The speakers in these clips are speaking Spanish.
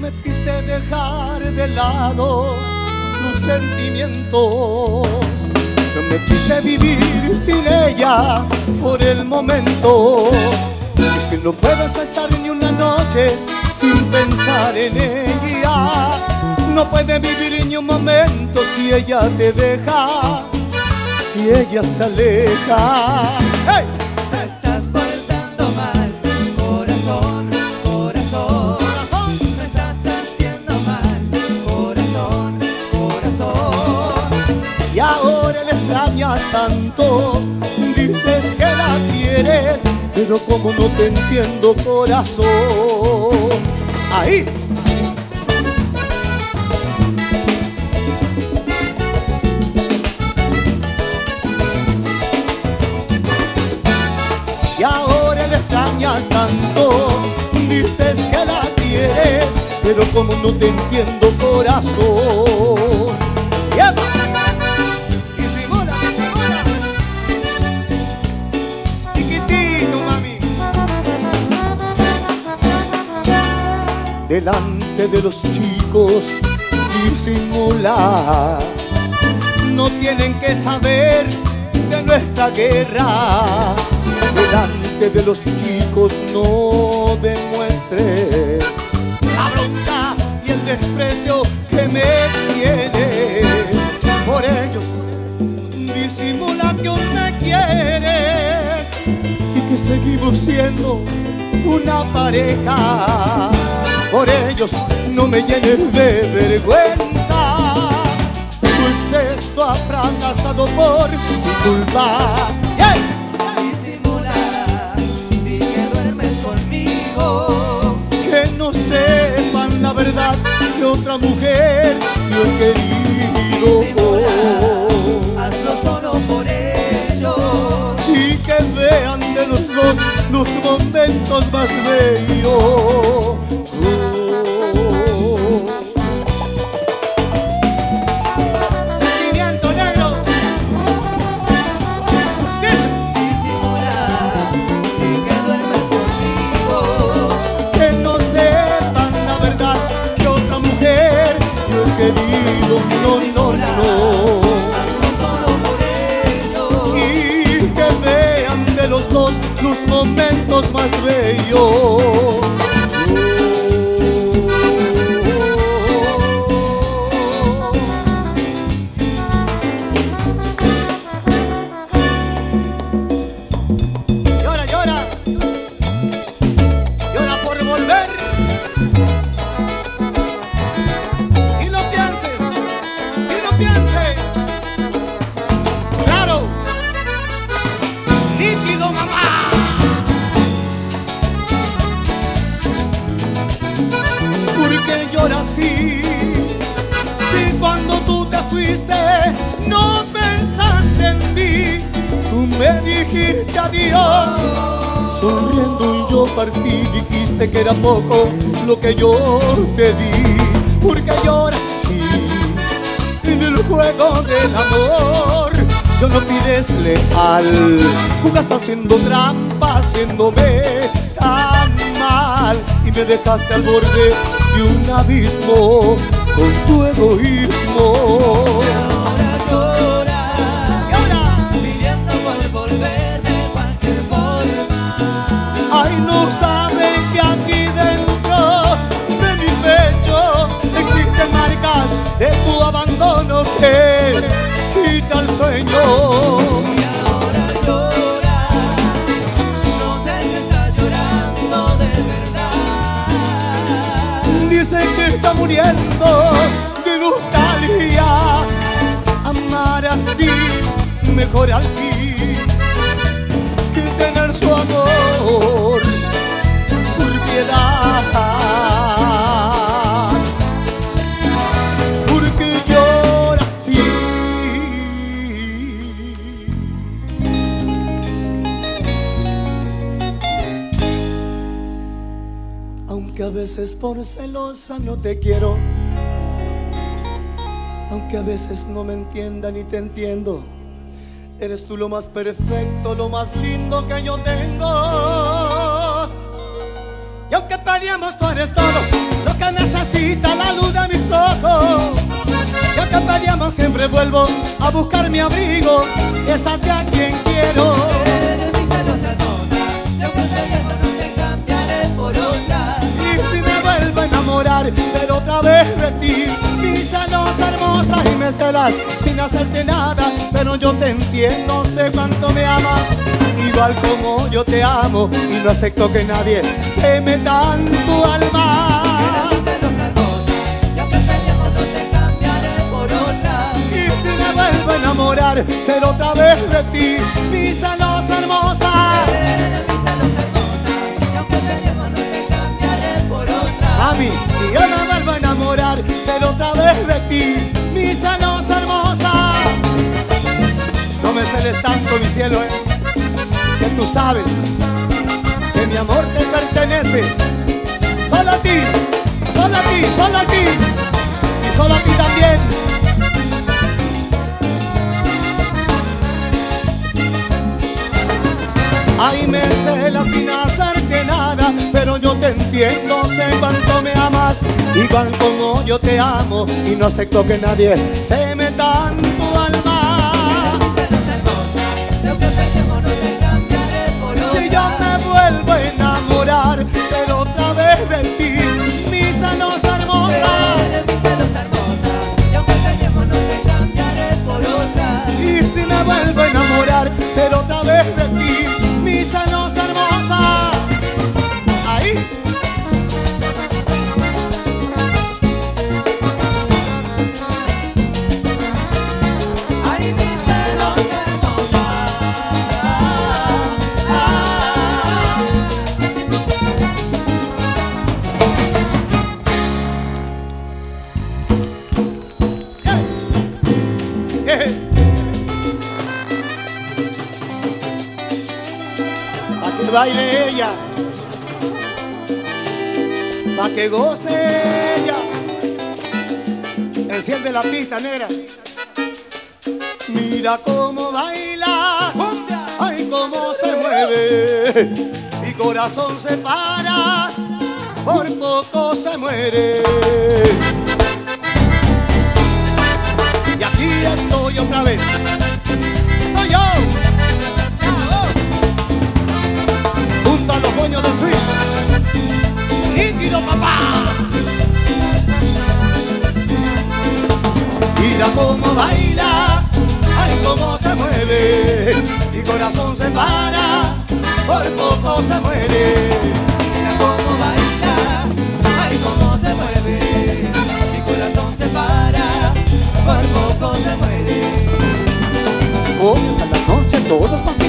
Prometiste dejar de lado tus sentimientos. Prometiste vivir sin ella por el momento. Es que no puedes echar ni una noche sin pensar en ella. No puedes vivir ni un momento si ella te deja, si ella se aleja. ¡Hey! Tanto Dices que la quieres Pero como no te entiendo corazón. Ahí. Y ahora le extrañas tanto Dices que la quieres Pero como no te entiendo corazón. Delante de los chicos, disimula. No tienen que saber de nuestra guerra. Delante de los chicos, no demuestres la bronca y el desprecio que me tienes por ellos. Disimula que aún me quieres y que seguimos siendo una pareja. Por ellos no me llenes de vergüenza, pues esto ha fracasado por mi culpa. ¡Ey! Disimula y que duermes conmigo. que no sepan la verdad que otra mujer yo he querido Disimula, hazlo solo por ellos. y que vean de los dos los momentos más bellos. Adiós. Sonriendo y yo partí, dijiste que era poco lo que yo te di. Porque lloras así en el juego del amor. Yo no pides leal, jugaste haciendo trampa, haciéndome tan mal y me dejaste al borde de un abismo con tu egoísmo. Muriendo de nostalgia. Amar así, mejor al fin que tener su amor por piedad. A veces por celosa no te quiero. Aunque a veces no me entienda ni te entiendo. Eres tú lo más perfecto, lo más lindo que yo tengo. Y aunque peleemos, tú eres todo lo que necesita la luz de mis ojos. Ya que peleamos siempre vuelvo a buscar mi abrigo. Esa de a quien quiero. Eres mi celosa hermosa, y aunque hermosa y me celas sin hacerte nada. Pero yo te entiendo, sé cuánto me amas. Igual como yo te amo y no acepto que nadie se meta en tu alma. y no si me vuelvo a enamorar, ser otra vez de ti, mi celosa hermosa. No. Mami, si yo enamorar, ser otra vez de ti, mi celosa hermosa. No me celes tanto, mi cielo, eh, que tú sabes que mi amor te pertenece. Solo a ti, solo a ti, solo a ti, y solo a ti también. Ay, me celas sin hacerte nada, pero yo te entiendo, sé cuánto me amas, igual como yo te amo, y no acepto que nadie se meta en Baile ella, pa' que goce ella. Enciende la pista, negra. Mira cómo baila, ay cómo se mueve. Mi corazón se para, por poco se muere. Y aquí estoy otra vez. Dueños del swing. Nítido papá. Mira cómo baila, ay cómo se mueve, mi corazón se para, por poco se muere. Mira cómo baila, ay cómo se mueve, mi corazón se para, por poco se muere. Comienza la noche todos vacilando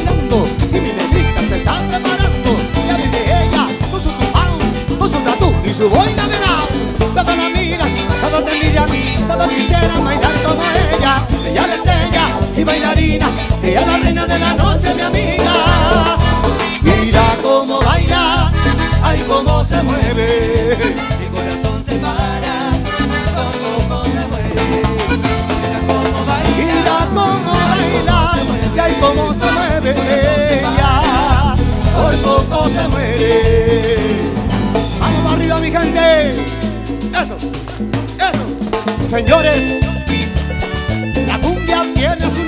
su boina de lado. Todos la miran, todos te miran, todos quisieran bailar como ella. Ella la estrella y bailarina, ella la reina de la noche, mi amiga. Mira cómo baila, ay cómo se mueve. Mi corazón se para, poco se muere. Mira cómo baila, Mira cómo baila, y ay cómo se mueve ella, por poco se muere. Eso, eso. Señores, la cumbia tiene su